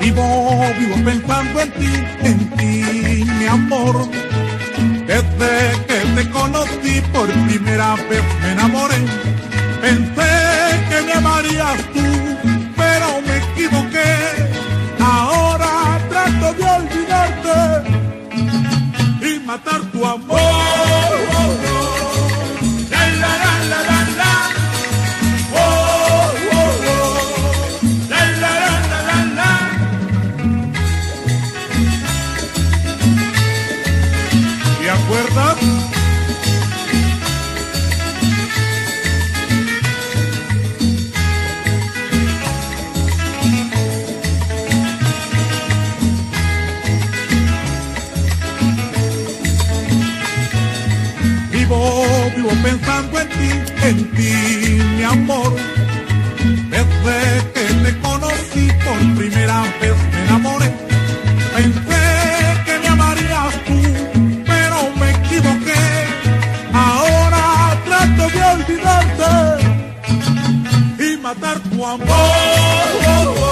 Vivo, vivo pensando en ti, en ti, mi amor. Matar tu amor. La, la, la, la, la, la. Oh, oh, oh. La, la, la, la, la, la. Vivo, pensando en ti, en ti, mi amor. Desde que te conocí por primera vez me enamoré. Pensé que me amarías tú, pero me equivoqué. Ahora trato de olvidarte y matar tu amor.